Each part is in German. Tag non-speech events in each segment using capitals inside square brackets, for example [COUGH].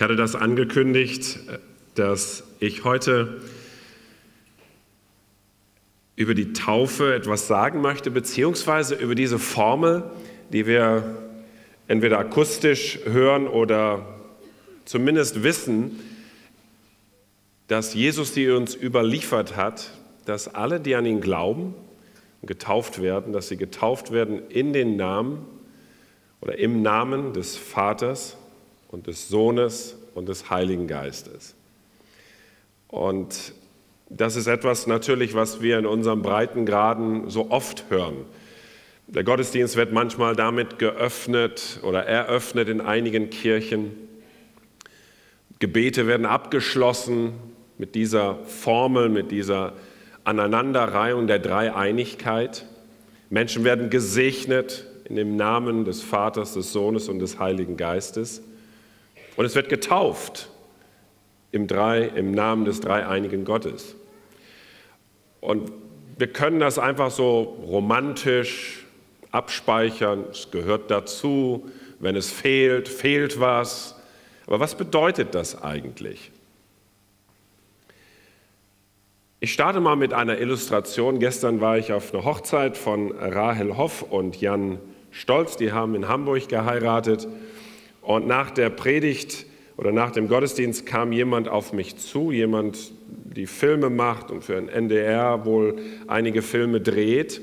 Ich hatte das angekündigt, dass ich heute über die Taufe etwas sagen möchte, beziehungsweise über diese Formel, die wir entweder akustisch hören oder zumindest wissen, dass Jesus die uns überliefert hat, dass alle, die an ihn glauben, getauft werden, dass sie getauft werden in den Namen oder im Namen des Vaters und des Sohnes und des Heiligen Geistes. Und das ist etwas natürlich, was wir in unserem Breitengraden so oft hören. Der Gottesdienst wird manchmal damit geöffnet oder eröffnet in einigen Kirchen. Gebete werden abgeschlossen mit dieser Formel, mit dieser Aneinanderreihung der Dreieinigkeit. Menschen werden gesegnet in dem Namen des Vaters, des Sohnes und des Heiligen Geistes. Und es wird getauft im, Drei, im Namen des dreieinigen Gottes. Und wir können das einfach so romantisch abspeichern, es gehört dazu, wenn es fehlt, fehlt was. Aber was bedeutet das eigentlich? Ich starte mal mit einer Illustration. Gestern war ich auf einer Hochzeit von Rahel Hoff und Jan Stolz. Die haben in Hamburg geheiratet. Und nach der Predigt oder nach dem Gottesdienst kam jemand auf mich zu, jemand, die Filme macht und für ein NDR wohl einige Filme dreht.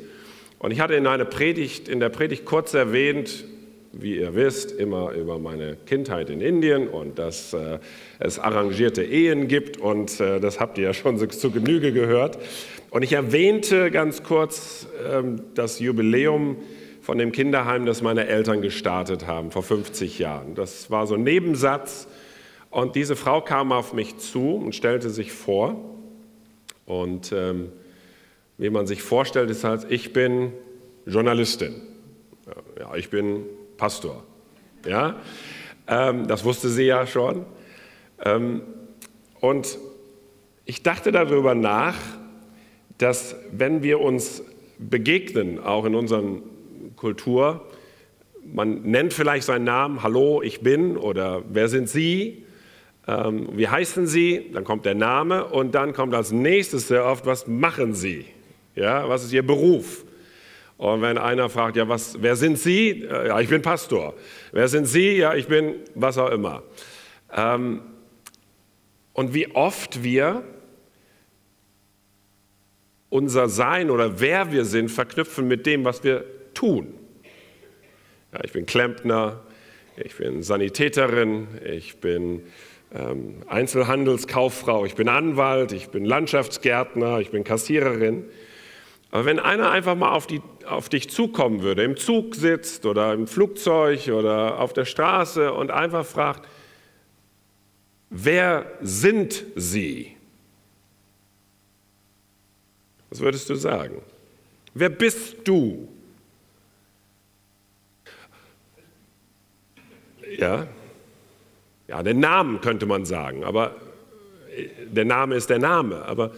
Und ich hatte in einer Predigt, in der Predigt kurz erwähnt, wie ihr wisst, immer über meine Kindheit in Indien und dass äh, es arrangierte Ehen gibt und äh, das habt ihr ja schon zu Genüge gehört. Und ich erwähnte ganz kurz ähm, das Jubiläum von dem Kinderheim, das meine Eltern gestartet haben vor 50 Jahren. Das war so ein Nebensatz und diese Frau kam auf mich zu und stellte sich vor. Und ähm, wie man sich vorstellt, ist halt, ich bin Journalistin. Ja, ich bin Pastor. Ja, ähm, das wusste sie ja schon. Ähm, und ich dachte darüber nach, dass wenn wir uns begegnen, auch in unserer Kultur, man nennt vielleicht seinen Namen, hallo, ich bin oder wer sind Sie? Ähm, wie heißen Sie? Dann kommt der Name und dann kommt als nächstes sehr oft, was machen Sie? Ja, was ist Ihr Beruf? Und wenn einer fragt, ja, was, wer sind Sie? Äh, ja, ich bin Pastor. Wer sind Sie? Ja, ich bin was auch immer. Ähm, und wie oft wir unser Sein oder wer wir sind verknüpfen mit dem, was wir tun. Ja, ich bin Klempner, ich bin Sanitäterin, ich bin ähm, Einzelhandelskauffrau, ich bin Anwalt, ich bin Landschaftsgärtner, ich bin Kassiererin. Aber wenn einer einfach mal auf, die, auf dich zukommen würde, im Zug sitzt oder im Flugzeug oder auf der Straße und einfach fragt, wer sind Sie? Was würdest du sagen? Wer bist du? Ja, ja, den Namen könnte man sagen, aber äh, der Name ist der Name. Aber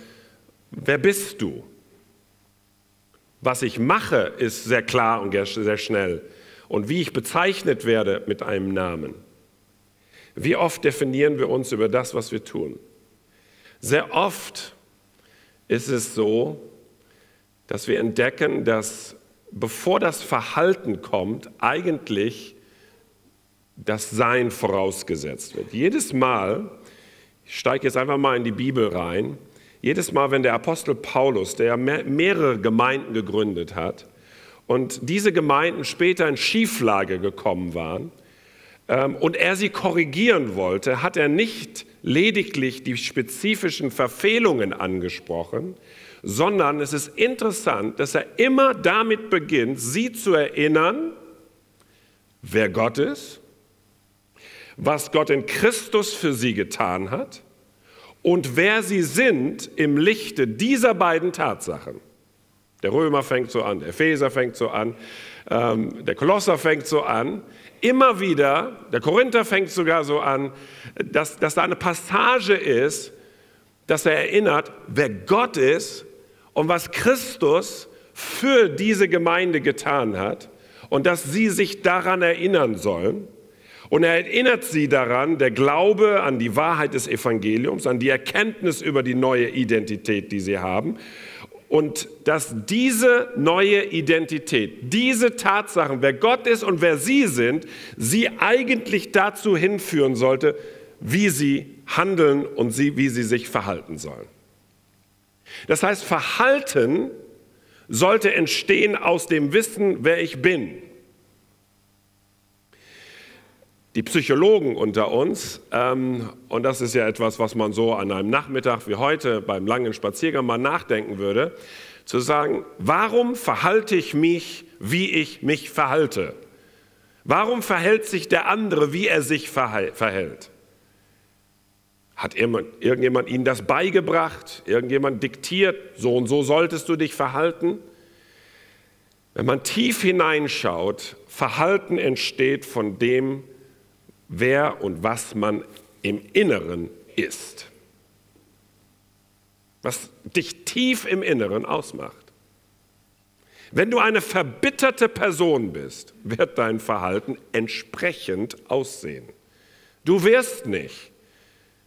wer bist du? Was ich mache, ist sehr klar und sehr schnell. Und wie ich bezeichnet werde mit einem Namen. Wie oft definieren wir uns über das, was wir tun? Sehr oft ist es so, dass wir entdecken, dass bevor das Verhalten kommt, eigentlich das Sein vorausgesetzt wird. Jedes Mal, ich steige jetzt einfach mal in die Bibel rein, jedes Mal, wenn der Apostel Paulus, der mehrere Gemeinden gegründet hat, und diese Gemeinden später in Schieflage gekommen waren ähm, und er sie korrigieren wollte, hat er nicht lediglich die spezifischen Verfehlungen angesprochen, sondern es ist interessant, dass er immer damit beginnt, sie zu erinnern, wer Gott ist was Gott in Christus für sie getan hat und wer sie sind im Lichte dieser beiden Tatsachen. Der Römer fängt so an, der Epheser fängt so an, ähm, der Kolosser fängt so an. Immer wieder, der Korinther fängt sogar so an, dass, dass da eine Passage ist, dass er erinnert, wer Gott ist und was Christus für diese Gemeinde getan hat und dass sie sich daran erinnern sollen. Und er erinnert sie daran, der Glaube an die Wahrheit des Evangeliums, an die Erkenntnis über die neue Identität, die sie haben. Und dass diese neue Identität, diese Tatsachen, wer Gott ist und wer sie sind, sie eigentlich dazu hinführen sollte, wie sie handeln und sie, wie sie sich verhalten sollen. Das heißt, Verhalten sollte entstehen aus dem Wissen, wer ich bin. Die Psychologen unter uns, ähm, und das ist ja etwas, was man so an einem Nachmittag wie heute beim langen Spaziergang mal nachdenken würde, zu sagen, warum verhalte ich mich, wie ich mich verhalte? Warum verhält sich der andere, wie er sich verhält? Hat irgendjemand Ihnen das beigebracht? Irgendjemand diktiert, so und so solltest du dich verhalten? Wenn man tief hineinschaut, Verhalten entsteht von dem, wer und was man im Inneren ist. Was dich tief im Inneren ausmacht. Wenn du eine verbitterte Person bist, wird dein Verhalten entsprechend aussehen. Du wirst nicht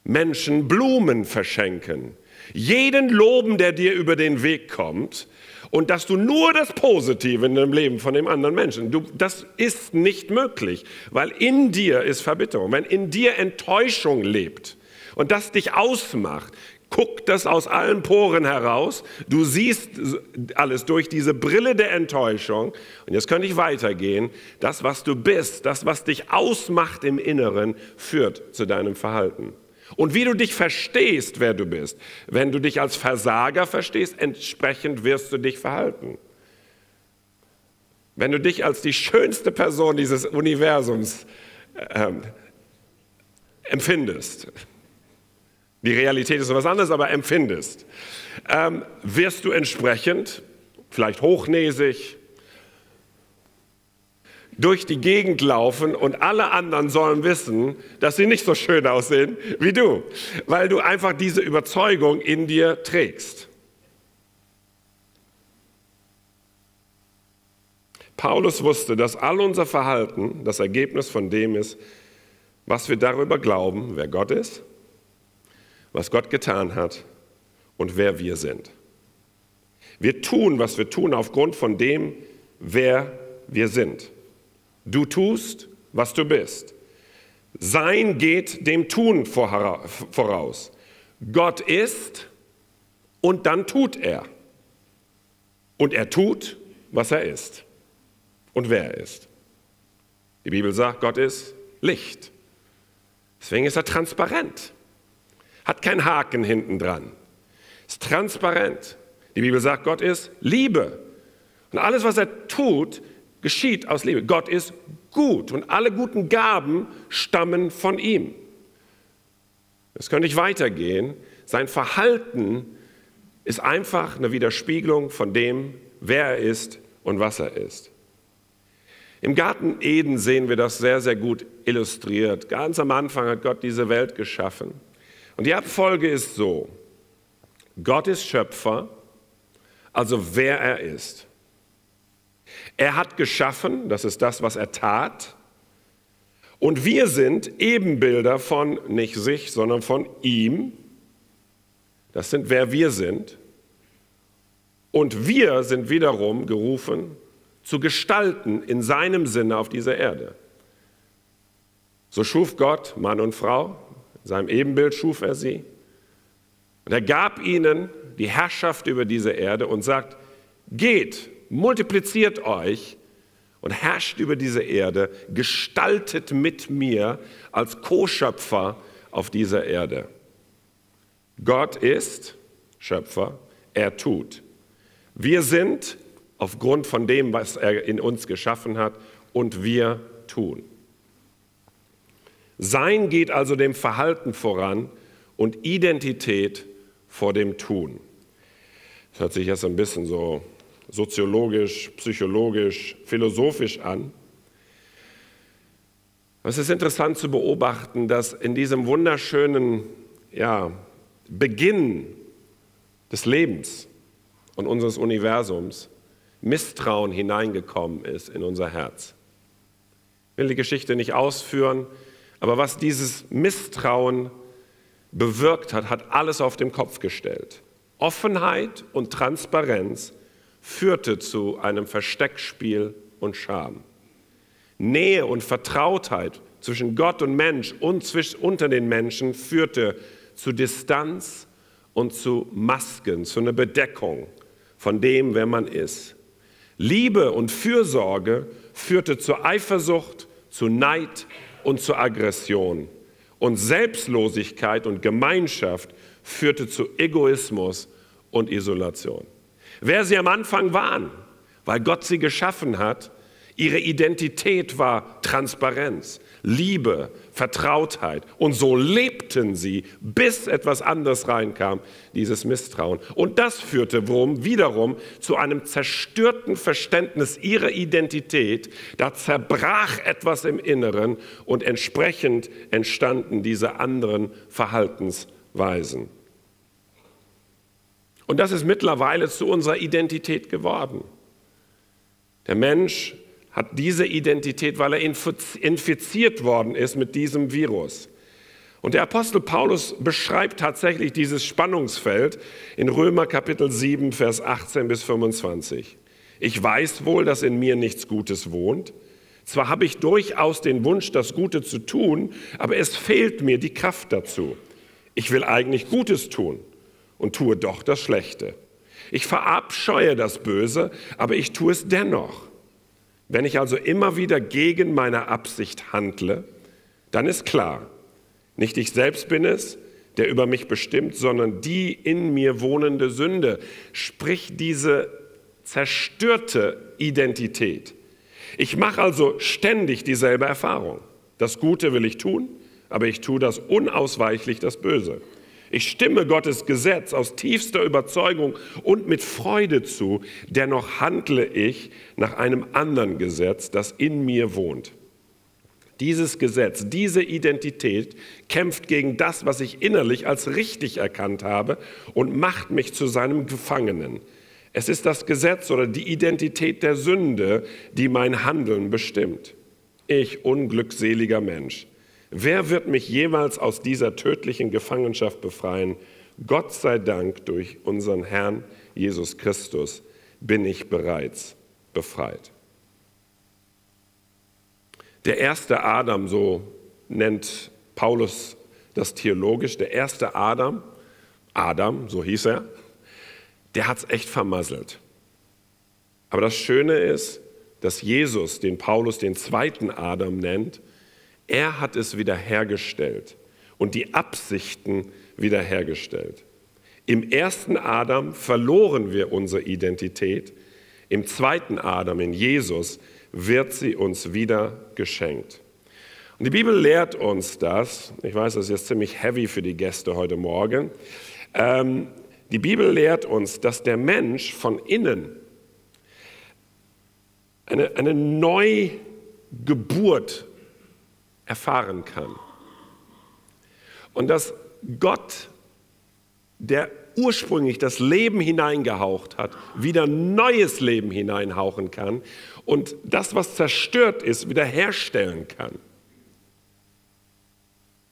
Menschen Blumen verschenken, jeden loben, der dir über den Weg kommt und dass du nur das Positive in dem Leben von dem anderen Menschen, du, das ist nicht möglich, weil in dir ist Verbitterung. Wenn in dir Enttäuschung lebt und das dich ausmacht, guckt das aus allen Poren heraus. Du siehst alles durch diese Brille der Enttäuschung. Und jetzt könnte ich weitergehen. Das, was du bist, das, was dich ausmacht im Inneren, führt zu deinem Verhalten. Und wie du dich verstehst, wer du bist. Wenn du dich als Versager verstehst, entsprechend wirst du dich verhalten. Wenn du dich als die schönste Person dieses Universums ähm, empfindest, die Realität ist etwas anderes, aber empfindest, ähm, wirst du entsprechend, vielleicht hochnäsig, durch die Gegend laufen und alle anderen sollen wissen, dass sie nicht so schön aussehen wie du, weil du einfach diese Überzeugung in dir trägst. Paulus wusste, dass all unser Verhalten das Ergebnis von dem ist, was wir darüber glauben, wer Gott ist, was Gott getan hat und wer wir sind. Wir tun, was wir tun, aufgrund von dem, wer wir sind. Du tust, was du bist. Sein geht dem Tun voraus. Gott ist und dann tut er. Und er tut, was er ist und wer er ist. Die Bibel sagt, Gott ist Licht. Deswegen ist er transparent. Hat keinen Haken hinten dran. Ist transparent. Die Bibel sagt, Gott ist Liebe. Und alles, was er tut, geschieht aus Liebe. Gott ist gut und alle guten Gaben stammen von ihm. Das könnte ich weitergehen. Sein Verhalten ist einfach eine Widerspiegelung von dem, wer er ist und was er ist. Im Garten Eden sehen wir das sehr, sehr gut illustriert. Ganz am Anfang hat Gott diese Welt geschaffen. Und die Abfolge ist so. Gott ist Schöpfer, also wer er ist. Er hat geschaffen, das ist das, was er tat. Und wir sind Ebenbilder von nicht sich, sondern von ihm. Das sind, wer wir sind. Und wir sind wiederum gerufen, zu gestalten in seinem Sinne auf dieser Erde. So schuf Gott Mann und Frau, in seinem Ebenbild schuf er sie. Und er gab ihnen die Herrschaft über diese Erde und sagt, geht multipliziert euch und herrscht über diese Erde, gestaltet mit mir als Co-Schöpfer auf dieser Erde. Gott ist Schöpfer, er tut. Wir sind aufgrund von dem, was er in uns geschaffen hat, und wir tun. Sein geht also dem Verhalten voran und Identität vor dem Tun. Das hört sich jetzt ein bisschen so soziologisch, psychologisch, philosophisch an. Es ist interessant zu beobachten, dass in diesem wunderschönen ja, Beginn des Lebens und unseres Universums Misstrauen hineingekommen ist in unser Herz. will die Geschichte nicht ausführen, aber was dieses Misstrauen bewirkt hat, hat alles auf den Kopf gestellt. Offenheit und Transparenz führte zu einem Versteckspiel und Scham. Nähe und Vertrautheit zwischen Gott und Mensch und zwischen, unter den Menschen führte zu Distanz und zu Masken, zu einer Bedeckung von dem, wer man ist. Liebe und Fürsorge führte zu Eifersucht, zu Neid und zu Aggression. Und Selbstlosigkeit und Gemeinschaft führte zu Egoismus und Isolation. Wer sie am Anfang waren, weil Gott sie geschaffen hat, ihre Identität war Transparenz. Liebe, Vertrautheit. Und so lebten sie, bis etwas anderes reinkam, dieses Misstrauen. Und das führte wiederum zu einem zerstörten Verständnis ihrer Identität. Da zerbrach etwas im Inneren und entsprechend entstanden diese anderen Verhaltensweisen. Und das ist mittlerweile zu unserer Identität geworden. Der Mensch hat diese Identität, weil er infiziert worden ist mit diesem Virus. Und der Apostel Paulus beschreibt tatsächlich dieses Spannungsfeld in Römer Kapitel 7, Vers 18 bis 25. Ich weiß wohl, dass in mir nichts Gutes wohnt. Zwar habe ich durchaus den Wunsch, das Gute zu tun, aber es fehlt mir die Kraft dazu. Ich will eigentlich Gutes tun und tue doch das Schlechte. Ich verabscheue das Böse, aber ich tue es dennoch. Wenn ich also immer wieder gegen meine Absicht handle, dann ist klar, nicht ich selbst bin es, der über mich bestimmt, sondern die in mir wohnende Sünde, sprich diese zerstörte Identität. Ich mache also ständig dieselbe Erfahrung. Das Gute will ich tun, aber ich tue das unausweichlich das Böse. Ich stimme Gottes Gesetz aus tiefster Überzeugung und mit Freude zu, dennoch handle ich nach einem anderen Gesetz, das in mir wohnt. Dieses Gesetz, diese Identität kämpft gegen das, was ich innerlich als richtig erkannt habe und macht mich zu seinem Gefangenen. Es ist das Gesetz oder die Identität der Sünde, die mein Handeln bestimmt. Ich, unglückseliger Mensch. Wer wird mich jemals aus dieser tödlichen Gefangenschaft befreien? Gott sei Dank durch unseren Herrn Jesus Christus bin ich bereits befreit. Der erste Adam, so nennt Paulus das theologisch, der erste Adam, Adam, so hieß er, der hat es echt vermasselt. Aber das Schöne ist, dass Jesus, den Paulus den zweiten Adam nennt, er hat es wiederhergestellt und die Absichten wiederhergestellt. Im ersten Adam verloren wir unsere Identität, im zweiten Adam, in Jesus, wird sie uns wieder geschenkt. Und die Bibel lehrt uns das, ich weiß, das ist jetzt ziemlich heavy für die Gäste heute Morgen, ähm, die Bibel lehrt uns, dass der Mensch von innen eine, eine Neugeburt erfahren kann. Und dass Gott, der ursprünglich das Leben hineingehaucht hat, wieder neues Leben hineinhauchen kann und das, was zerstört ist, wiederherstellen kann.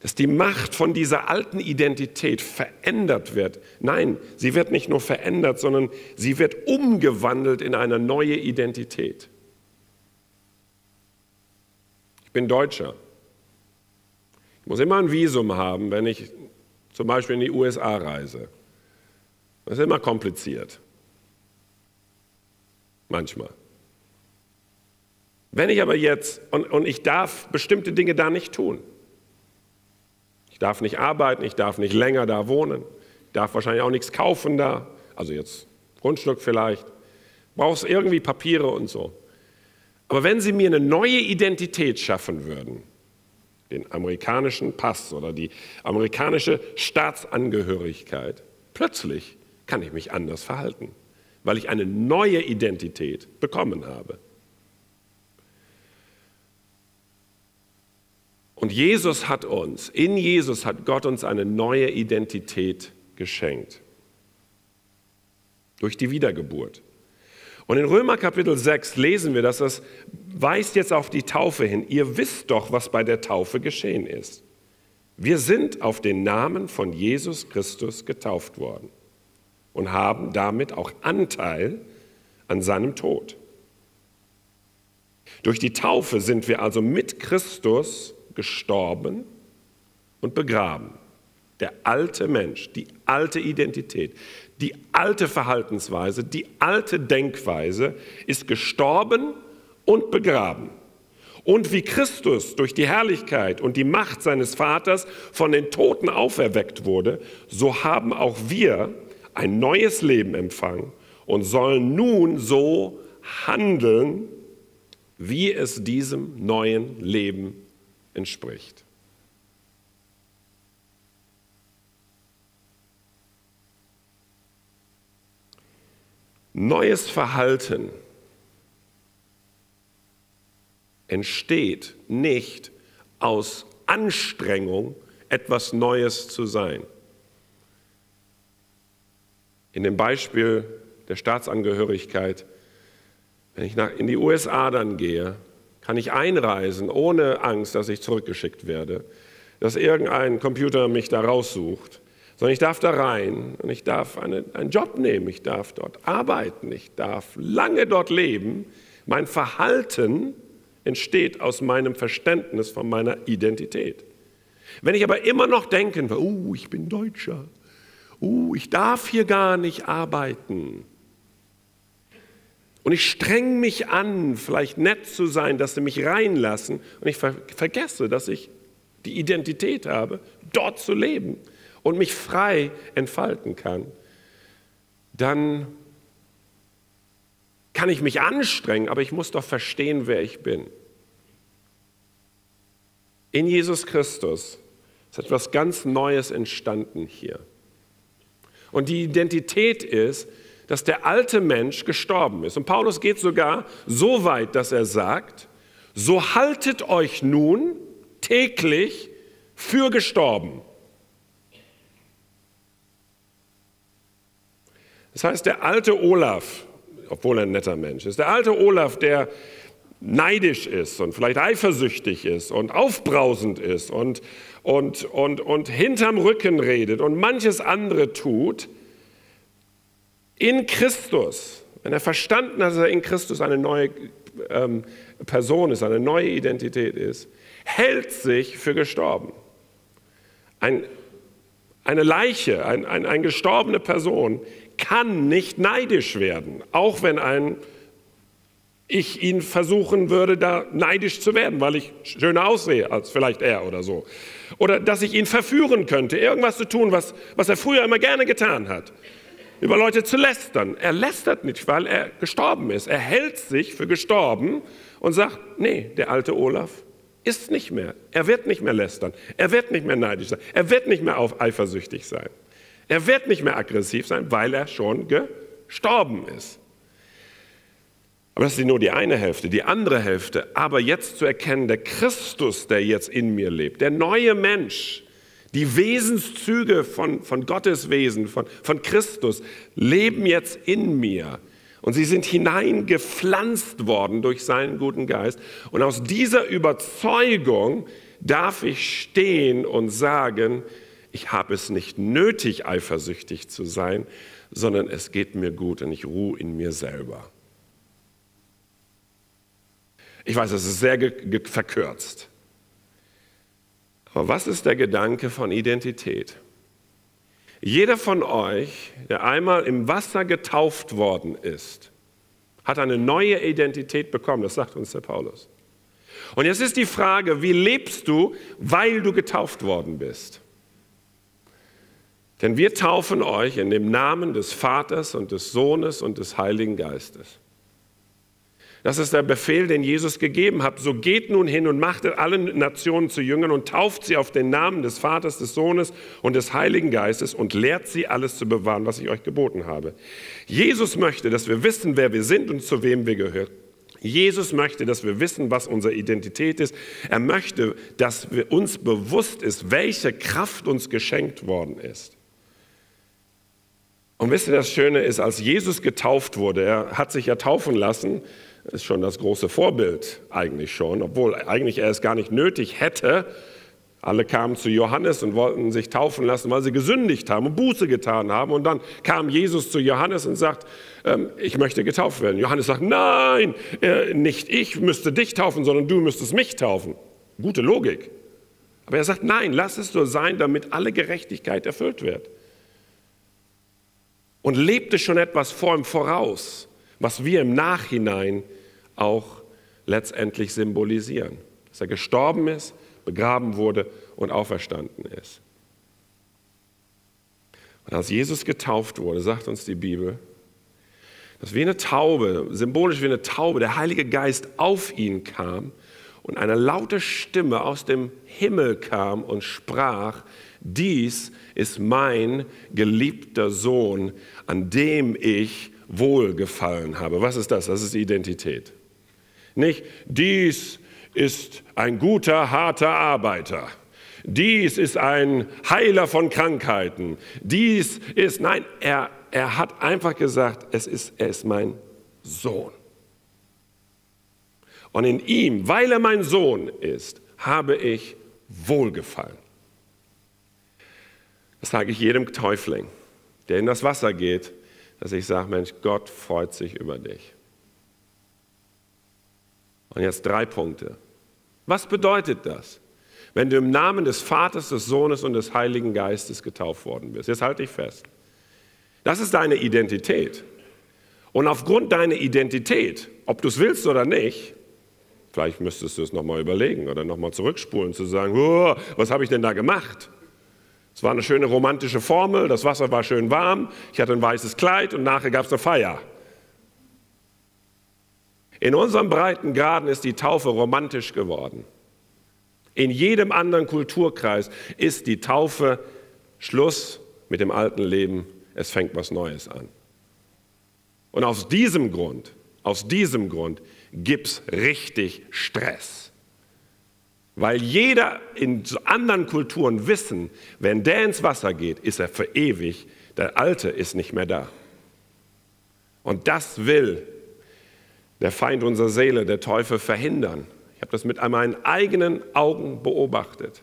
Dass die Macht von dieser alten Identität verändert wird. Nein, sie wird nicht nur verändert, sondern sie wird umgewandelt in eine neue Identität. Ich bin Deutscher. Muss immer ein Visum haben, wenn ich zum Beispiel in die USA reise. Das ist immer kompliziert. Manchmal. Wenn ich aber jetzt, und, und ich darf bestimmte Dinge da nicht tun. Ich darf nicht arbeiten, ich darf nicht länger da wohnen, ich darf wahrscheinlich auch nichts kaufen da, also jetzt Grundstück vielleicht, brauchst irgendwie Papiere und so. Aber wenn Sie mir eine neue Identität schaffen würden, den amerikanischen Pass oder die amerikanische Staatsangehörigkeit, plötzlich kann ich mich anders verhalten, weil ich eine neue Identität bekommen habe. Und Jesus hat uns, in Jesus hat Gott uns eine neue Identität geschenkt. Durch die Wiedergeburt. Und in Römer Kapitel 6 lesen wir, dass das weist jetzt auf die Taufe hin. Ihr wisst doch, was bei der Taufe geschehen ist. Wir sind auf den Namen von Jesus Christus getauft worden und haben damit auch Anteil an seinem Tod. Durch die Taufe sind wir also mit Christus gestorben und begraben. Der alte Mensch, die alte Identität, die alte Verhaltensweise, die alte Denkweise ist gestorben und begraben. Und wie Christus durch die Herrlichkeit und die Macht seines Vaters von den Toten auferweckt wurde, so haben auch wir ein neues Leben empfangen und sollen nun so handeln, wie es diesem neuen Leben entspricht. Neues Verhalten entsteht nicht aus Anstrengung, etwas Neues zu sein. In dem Beispiel der Staatsangehörigkeit, wenn ich in die USA dann gehe, kann ich einreisen ohne Angst, dass ich zurückgeschickt werde, dass irgendein Computer mich da raussucht, sondern ich darf da rein und ich darf eine, einen Job nehmen, ich darf dort arbeiten, ich darf lange dort leben. Mein Verhalten entsteht aus meinem Verständnis von meiner Identität. Wenn ich aber immer noch denken oh, ich bin Deutscher, oh, ich darf hier gar nicht arbeiten, und ich streng mich an, vielleicht nett zu sein, dass sie mich reinlassen. Und ich ver vergesse, dass ich die Identität habe, dort zu leben und mich frei entfalten kann. Dann kann ich mich anstrengen, aber ich muss doch verstehen, wer ich bin. In Jesus Christus ist etwas ganz Neues entstanden hier. Und die Identität ist, dass der alte Mensch gestorben ist. Und Paulus geht sogar so weit, dass er sagt, so haltet euch nun täglich für gestorben. Das heißt, der alte Olaf, obwohl er ein netter Mensch ist, der alte Olaf, der neidisch ist und vielleicht eifersüchtig ist und aufbrausend ist und, und, und, und hinterm Rücken redet und manches andere tut, in Christus, wenn er verstanden hat, dass er in Christus eine neue ähm, Person ist, eine neue Identität ist, hält sich für gestorben. Ein, eine Leiche, ein, ein, eine gestorbene Person kann nicht neidisch werden, auch wenn ein ich ihn versuchen würde, da neidisch zu werden, weil ich schöner aussehe als vielleicht er oder so. Oder dass ich ihn verführen könnte, irgendwas zu tun, was, was er früher immer gerne getan hat über Leute zu lästern. Er lästert nicht, weil er gestorben ist. Er hält sich für gestorben und sagt, nee, der alte Olaf ist nicht mehr. Er wird nicht mehr lästern. Er wird nicht mehr neidisch sein. Er wird nicht mehr auf eifersüchtig sein. Er wird nicht mehr aggressiv sein, weil er schon gestorben ist. Aber das ist nur die eine Hälfte. Die andere Hälfte, aber jetzt zu erkennen, der Christus, der jetzt in mir lebt, der neue Mensch, die Wesenszüge von, von Gottes Wesen, von, von Christus, leben jetzt in mir. Und sie sind hineingepflanzt worden durch seinen guten Geist. Und aus dieser Überzeugung darf ich stehen und sagen, ich habe es nicht nötig, eifersüchtig zu sein, sondern es geht mir gut und ich ruhe in mir selber. Ich weiß, es ist sehr verkürzt. Aber was ist der Gedanke von Identität? Jeder von euch, der einmal im Wasser getauft worden ist, hat eine neue Identität bekommen. Das sagt uns der Paulus. Und jetzt ist die Frage, wie lebst du, weil du getauft worden bist? Denn wir taufen euch in dem Namen des Vaters und des Sohnes und des Heiligen Geistes. Das ist der Befehl, den Jesus gegeben hat. So geht nun hin und macht alle Nationen zu Jüngern und tauft sie auf den Namen des Vaters, des Sohnes und des Heiligen Geistes und lehrt sie alles zu bewahren, was ich euch geboten habe. Jesus möchte, dass wir wissen, wer wir sind und zu wem wir gehören. Jesus möchte, dass wir wissen, was unsere Identität ist. Er möchte, dass uns bewusst ist, welche Kraft uns geschenkt worden ist. Und wisst ihr, das Schöne ist, als Jesus getauft wurde, er hat sich ja taufen lassen, ist schon das große Vorbild eigentlich schon, obwohl eigentlich er es gar nicht nötig hätte. Alle kamen zu Johannes und wollten sich taufen lassen, weil sie gesündigt haben und Buße getan haben. Und dann kam Jesus zu Johannes und sagt, ähm, ich möchte getauft werden. Johannes sagt, nein, äh, nicht ich müsste dich taufen, sondern du müsstest mich taufen. Gute Logik. Aber er sagt, nein, lass es so sein, damit alle Gerechtigkeit erfüllt wird und lebte schon etwas vor ihm voraus, was wir im Nachhinein auch letztendlich symbolisieren. Dass er gestorben ist, begraben wurde und auferstanden ist. Und als Jesus getauft wurde, sagt uns die Bibel, dass wie eine Taube, symbolisch wie eine Taube, der Heilige Geist auf ihn kam und eine laute Stimme aus dem Himmel kam und sprach, dies ist mein geliebter Sohn, an dem ich wohlgefallen habe. Was ist das? Das ist Identität. Nicht, dies ist ein guter, harter Arbeiter. Dies ist ein Heiler von Krankheiten. Dies ist, nein, er, er hat einfach gesagt, es ist, er ist mein Sohn. Und in ihm, weil er mein Sohn ist, habe ich Wohlgefallen. Das sage ich jedem Täufling, der in das Wasser geht, dass ich sage, Mensch, Gott freut sich über dich. Und jetzt drei Punkte. Was bedeutet das, wenn du im Namen des Vaters, des Sohnes und des Heiligen Geistes getauft worden bist? Jetzt halte ich fest. Das ist deine Identität. Und aufgrund deiner Identität, ob du es willst oder nicht, vielleicht müsstest du es nochmal überlegen oder nochmal zurückspulen, zu sagen, oh, was habe ich denn da gemacht? Es war eine schöne romantische Formel, das Wasser war schön warm, ich hatte ein weißes Kleid und nachher gab es eine Feier. In unserem Breitengraden ist die Taufe romantisch geworden. In jedem anderen Kulturkreis ist die Taufe Schluss mit dem alten Leben, es fängt was Neues an. Und aus diesem Grund, aus diesem Grund gibt es richtig Stress. Weil jeder in anderen Kulturen wissen, wenn der ins Wasser geht, ist er für ewig, der Alte ist nicht mehr da. Und das will der Feind unserer Seele, der Teufel, verhindern. Ich habe das mit meinen eigenen Augen beobachtet.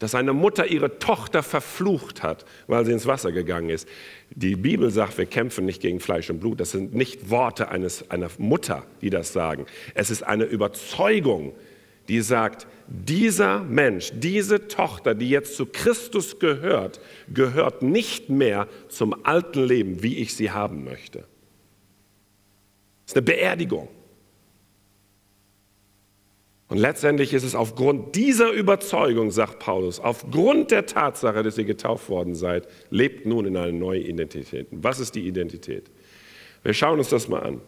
Dass eine Mutter ihre Tochter verflucht hat, weil sie ins Wasser gegangen ist. Die Bibel sagt, wir kämpfen nicht gegen Fleisch und Blut. Das sind nicht Worte eines, einer Mutter, die das sagen. Es ist eine Überzeugung, die sagt, dieser Mensch, diese Tochter, die jetzt zu Christus gehört, gehört nicht mehr zum alten Leben, wie ich sie haben möchte. Das ist eine Beerdigung. Und letztendlich ist es aufgrund dieser Überzeugung, sagt Paulus, aufgrund der Tatsache, dass ihr getauft worden seid, lebt nun in einer neuen Identität. Was ist die Identität? Wir schauen uns das mal an.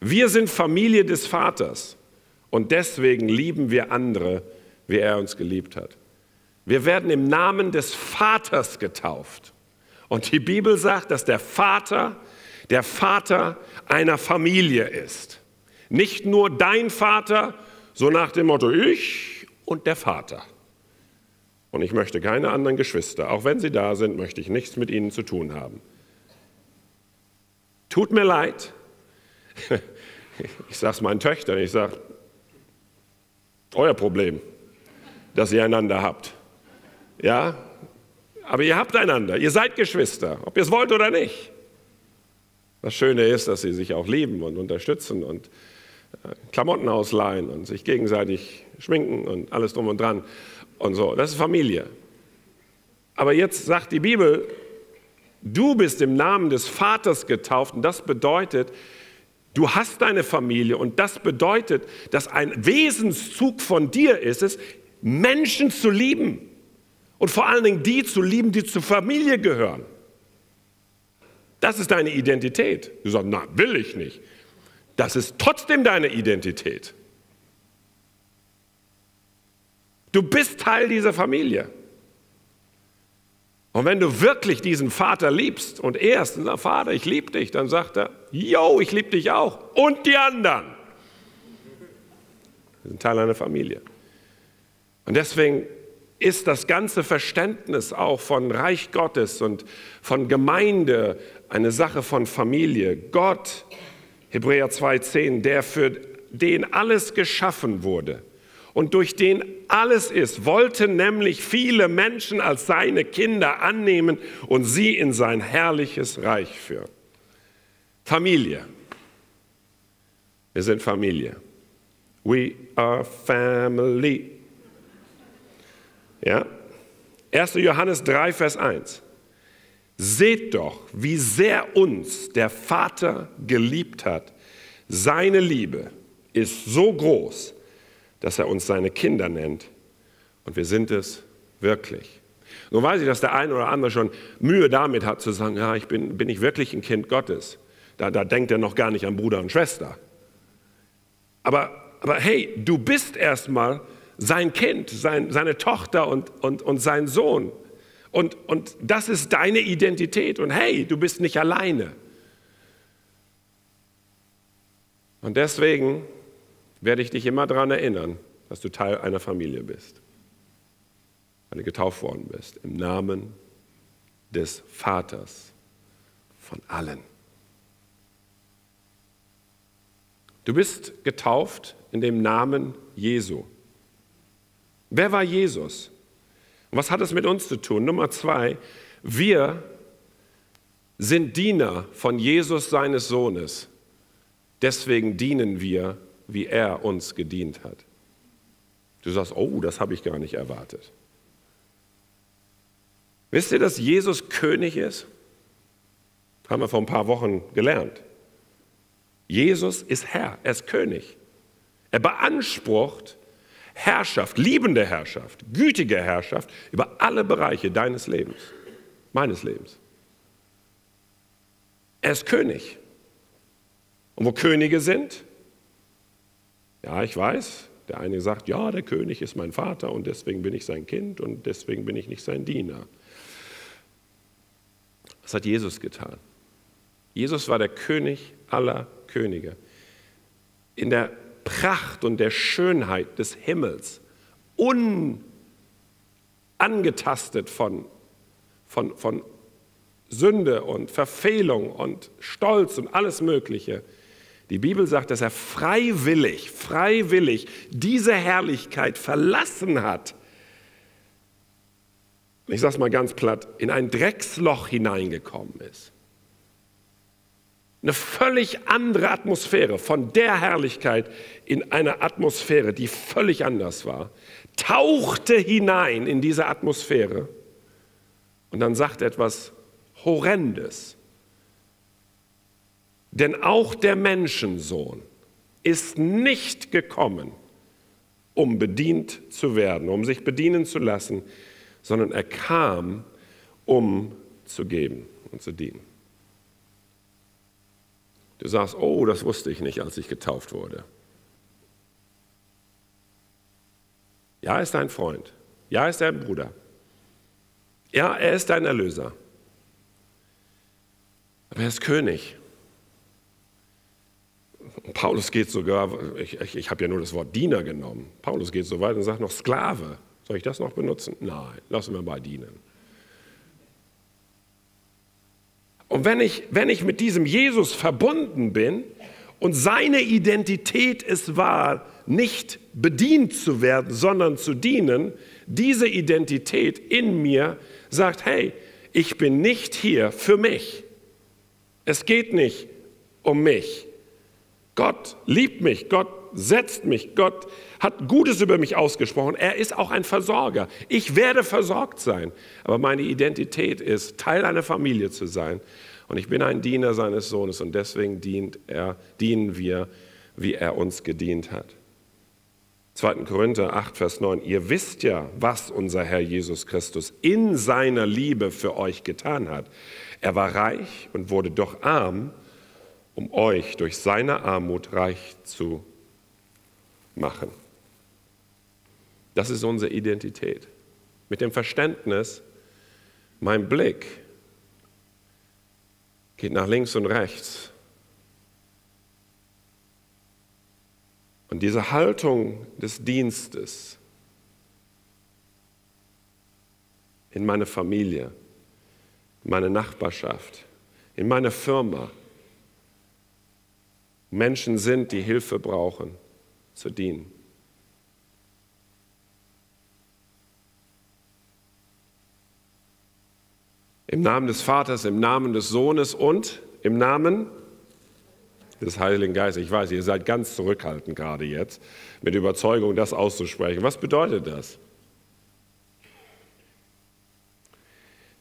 Wir sind Familie des Vaters. Und deswegen lieben wir andere, wie er uns geliebt hat. Wir werden im Namen des Vaters getauft. Und die Bibel sagt, dass der Vater der Vater einer Familie ist. Nicht nur dein Vater, so nach dem Motto ich und der Vater. Und ich möchte keine anderen Geschwister. Auch wenn sie da sind, möchte ich nichts mit ihnen zu tun haben. Tut mir leid. [LAUGHS] Ich sage es meinen Töchtern, ich sage, euer Problem, dass ihr einander habt. Ja, aber ihr habt einander, ihr seid Geschwister, ob ihr es wollt oder nicht. Das Schöne ist, dass sie sich auch lieben und unterstützen und äh, Klamotten ausleihen und sich gegenseitig schminken und alles drum und dran und so. Das ist Familie. Aber jetzt sagt die Bibel, du bist im Namen des Vaters getauft und das bedeutet, Du hast deine Familie und das bedeutet, dass ein Wesenszug von dir ist es, Menschen zu lieben und vor allen Dingen die zu lieben, die zur Familie gehören. Das ist deine Identität. Du sagst, na, will ich nicht. Das ist trotzdem deine Identität. Du bist Teil dieser Familie. Und wenn du wirklich diesen Vater liebst und erst sagt, Vater, ich liebe dich, dann sagt er, yo, ich liebe dich auch. Und die anderen. Wir sind Teil einer Familie. Und deswegen ist das ganze Verständnis auch von Reich Gottes und von Gemeinde eine Sache von Familie. Gott, Hebräer 2.10, der für den alles geschaffen wurde und durch den alles ist, wollte nämlich viele Menschen als seine Kinder annehmen und sie in sein herrliches Reich führen. Familie. Wir sind Familie. We are family. Ja? 1. Johannes 3, Vers 1. Seht doch, wie sehr uns der Vater geliebt hat. Seine Liebe ist so groß, dass er uns seine Kinder nennt. Und wir sind es wirklich. Nun weiß ich, dass der eine oder andere schon Mühe damit hat zu sagen, ja, ich bin, bin ich wirklich ein Kind Gottes. Da, da denkt er noch gar nicht an Bruder und Schwester. Aber, aber hey, du bist erstmal sein Kind, sein, seine Tochter und, und, und sein Sohn. Und, und das ist deine Identität. Und hey, du bist nicht alleine. Und deswegen werde ich dich immer daran erinnern, dass du Teil einer Familie bist, weil du getauft worden bist im Namen des Vaters von allen. Du bist getauft in dem Namen Jesu. Wer war Jesus? Und was hat es mit uns zu tun? Nummer zwei, wir sind Diener von Jesus seines Sohnes. Deswegen dienen wir wie er uns gedient hat. Du sagst, oh, das habe ich gar nicht erwartet. Wisst ihr, dass Jesus König ist? Haben wir vor ein paar Wochen gelernt. Jesus ist Herr, er ist König. Er beansprucht Herrschaft, liebende Herrschaft, gütige Herrschaft über alle Bereiche deines Lebens, meines Lebens. Er ist König. Und wo Könige sind, ja, ich weiß, der eine sagt, ja, der König ist mein Vater und deswegen bin ich sein Kind und deswegen bin ich nicht sein Diener. Was hat Jesus getan? Jesus war der König aller Könige. In der Pracht und der Schönheit des Himmels, unangetastet von, von, von Sünde und Verfehlung und Stolz und alles Mögliche, die Bibel sagt, dass er freiwillig, freiwillig diese Herrlichkeit verlassen hat. Ich sage es mal ganz platt, in ein Drecksloch hineingekommen ist. Eine völlig andere Atmosphäre, von der Herrlichkeit in eine Atmosphäre, die völlig anders war, tauchte hinein in diese Atmosphäre und dann sagt etwas Horrendes. Denn auch der Menschensohn ist nicht gekommen, um bedient zu werden, um sich bedienen zu lassen, sondern er kam, um zu geben und zu dienen. Du sagst, oh, das wusste ich nicht, als ich getauft wurde. Ja, er ist dein Freund. Ja, er ist dein Bruder. Ja, er ist dein Erlöser. Aber er ist König. Paulus geht sogar, ich, ich, ich habe ja nur das Wort Diener genommen. Paulus geht so weit und sagt noch Sklave. Soll ich das noch benutzen? Nein, lassen wir mal dienen. Und wenn ich, wenn ich mit diesem Jesus verbunden bin und seine Identität es war, nicht bedient zu werden, sondern zu dienen, diese Identität in mir sagt, hey, ich bin nicht hier für mich. Es geht nicht um mich. Gott liebt mich, Gott setzt mich, Gott hat Gutes über mich ausgesprochen. Er ist auch ein Versorger. Ich werde versorgt sein. Aber meine Identität ist, Teil einer Familie zu sein. Und ich bin ein Diener seines Sohnes und deswegen dient er, dienen wir, wie er uns gedient hat. 2. Korinther 8, Vers 9. Ihr wisst ja, was unser Herr Jesus Christus in seiner Liebe für euch getan hat. Er war reich und wurde doch arm um euch durch seine Armut reich zu machen. Das ist unsere Identität. Mit dem Verständnis, mein Blick geht nach links und rechts. Und diese Haltung des Dienstes in meine Familie, in meine Nachbarschaft, in meine Firma Menschen sind, die Hilfe brauchen, zu dienen. Im Namen des Vaters, im Namen des Sohnes und im Namen des Heiligen Geistes. Ich weiß, ihr seid ganz zurückhaltend gerade jetzt, mit Überzeugung das auszusprechen. Was bedeutet das?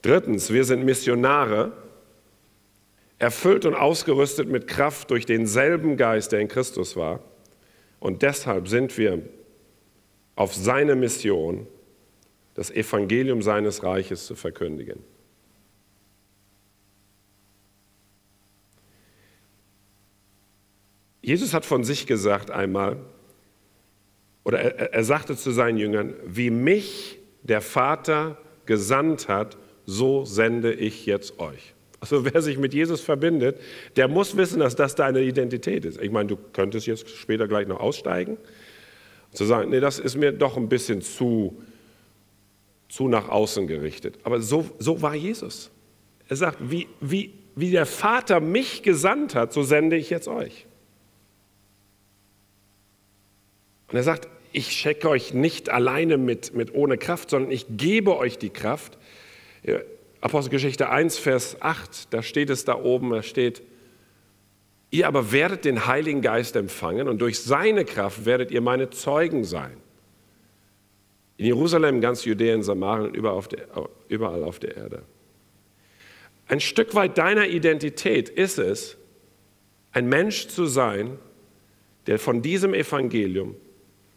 Drittens, wir sind Missionare, erfüllt und ausgerüstet mit Kraft durch denselben Geist, der in Christus war. Und deshalb sind wir auf seine Mission, das Evangelium seines Reiches zu verkündigen. Jesus hat von sich gesagt einmal, oder er, er, sagte zu seinen Jüngern, wie mich der Vater gesandt hat, so sende ich jetzt euch. Also wer sich mit Jesus verbindet, der muss wissen, dass das deine Identität ist. Ich meine, du könntest jetzt später gleich noch aussteigen, zu sagen, nee, das ist mir doch ein bisschen zu, zu nach außen gerichtet. Aber so, so war Jesus. Er sagt, wie, wie, wie der Vater mich gesandt hat, so sende ich jetzt euch. Und er sagt, ich schicke euch nicht alleine mit, mit ohne Kraft, sondern ich gebe euch die Kraft. Apostelgeschichte 1, Vers 8, da steht es da oben, da steht, ihr aber werdet den Heiligen Geist empfangen und durch seine Kraft werdet ihr meine Zeugen sein. In Jerusalem, ganz Judäen, Samarien und überall auf der Erde. Ein Stück weit deiner Identität ist es, ein Mensch zu sein, der von diesem Evangelium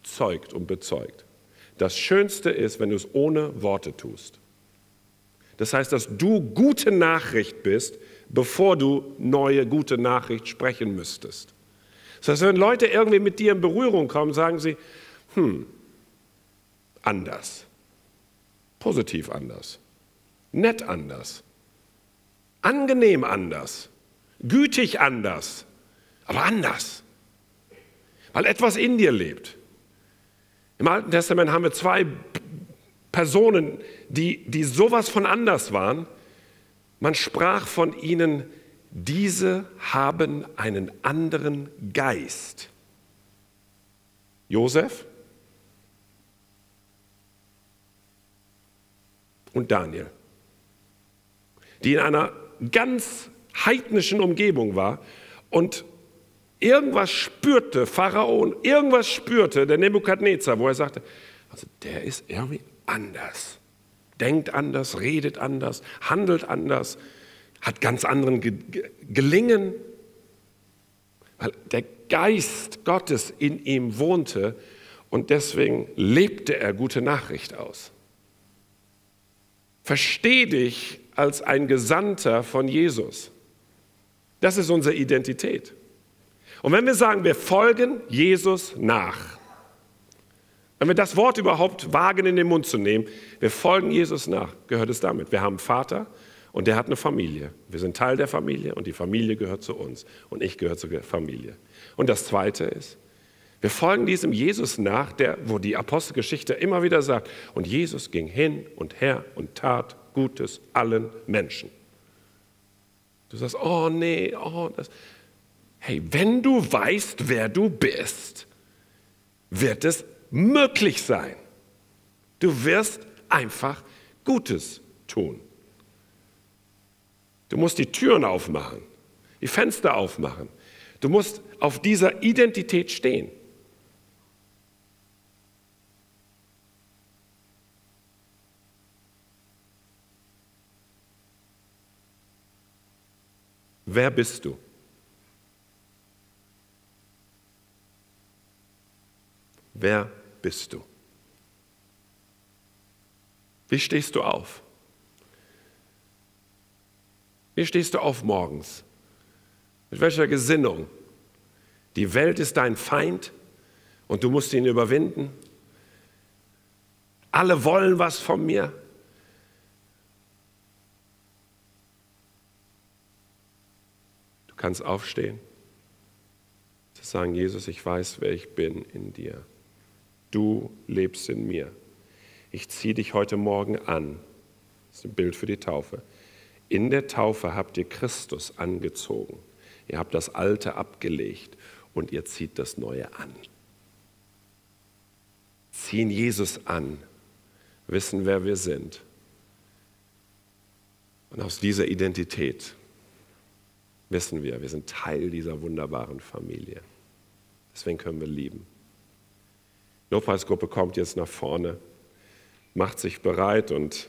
zeugt und bezeugt. Das Schönste ist, wenn du es ohne Worte tust. Das heißt, dass du gute Nachricht bist, bevor du neue gute Nachricht sprechen müsstest. Das heißt, wenn Leute irgendwie mit dir in Berührung kommen, sagen sie, hm, anders, positiv anders, nett anders, angenehm anders, gütig anders, aber anders, weil etwas in dir lebt. Im Alten Testament haben wir zwei Personen, die, die sowas von anders waren. Man sprach von ihnen, diese haben einen anderen Geist. Josef und Daniel, die in einer ganz heidnischen Umgebung war und irgendwas spürte, Pharaon, irgendwas spürte der Nebukadnezar, wo er sagte, also der ist irgendwie anders. Denkt anders, redet anders, handelt anders, hat ganz anderen Gelingen, weil der Geist Gottes in ihm wohnte und deswegen lebte er gute Nachricht aus. Versteh dich als ein Gesandter von Jesus. Das ist unsere Identität. Und wenn wir sagen, wir folgen Jesus nach, wenn wir das Wort überhaupt wagen in den Mund zu nehmen, wir folgen Jesus nach, gehört es damit. Wir haben einen Vater und der hat eine Familie. Wir sind Teil der Familie und die Familie gehört zu uns und ich gehöre zur Familie. Und das Zweite ist, wir folgen diesem Jesus nach, der, wo die Apostelgeschichte immer wieder sagt, und Jesus ging hin und her und tat Gutes allen Menschen. Du sagst, oh nee, oh das. Hey, wenn du weißt, wer du bist, wird es möglich sein. Du wirst einfach Gutes tun. Du musst die Türen aufmachen, die Fenster aufmachen. Du musst auf dieser Identität stehen. Wer bist du? Wer bist du? Wie stehst du auf? Wie stehst du auf morgens? Mit welcher Gesinnung? Die Welt ist dein Feind und du musst ihn überwinden. Alle wollen was von mir. Du kannst aufstehen, zu sagen, Jesus, ich weiß, wer ich bin in dir. Du lebst in mir. Ich ziehe dich heute Morgen an Das ist ein Bild für die Taufe. In der Taufe habt ihr Christus angezogen. Ihr habt das Alte abgelegt und ihr zieht das Neue an. Ziehen Jesus an, wissen, wer wir sind. Und aus dieser Identität wissen wir, wir sind Teil dieser wunderbaren Familie. Deswegen können wir lieben. Lobpreisgruppe kommt jetzt nach vorne, macht sich bereit und